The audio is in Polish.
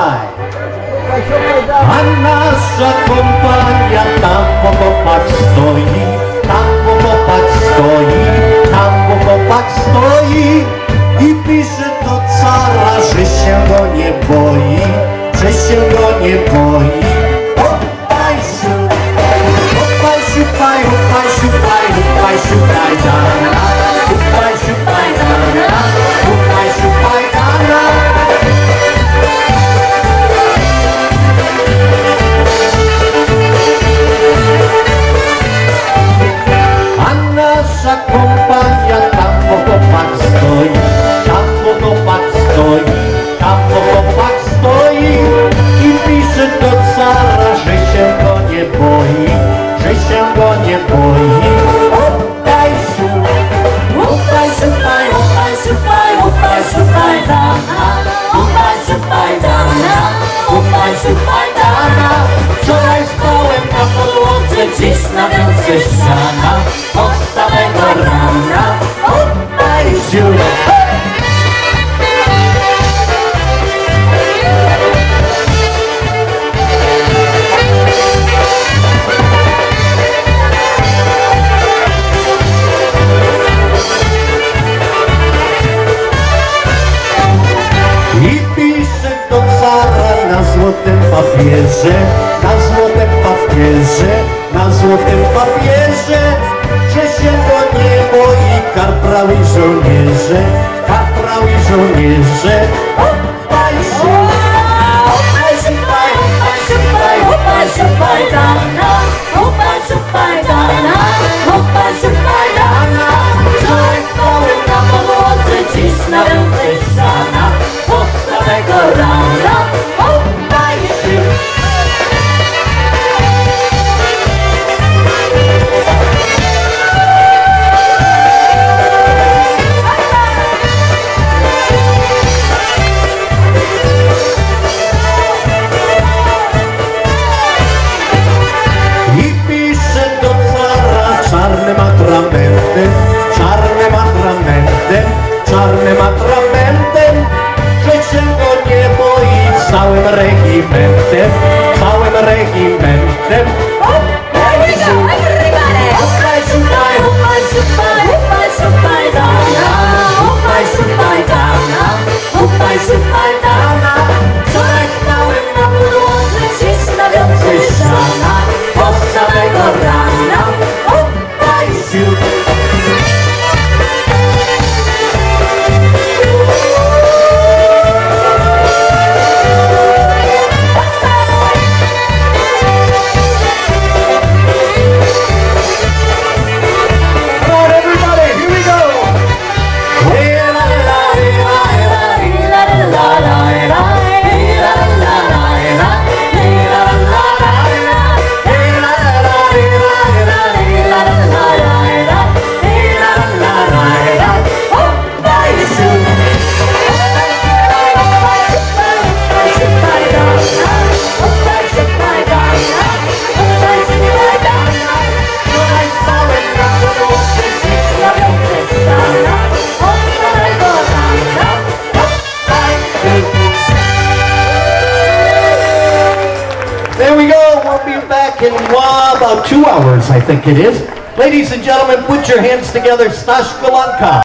A nasza kompania tam popatrz stoi, tam popatrz stoi, tam popatrz stoi i pisze do cara, że się go nie boi, że się go nie boi. Na wielce ściana Od samego rana Upaj, siu. I pisze do cara na złotym papierze, na złotym papierze, złotym papierze, że się go nie boi kaprał i żołnierze, kaprał i żołnierze. regimentem Krzyczę o niebo i całym regimentem Całym regimentem There we go. We'll be back in about two hours, I think it is. Ladies and gentlemen, put your hands together. Stash Golanka.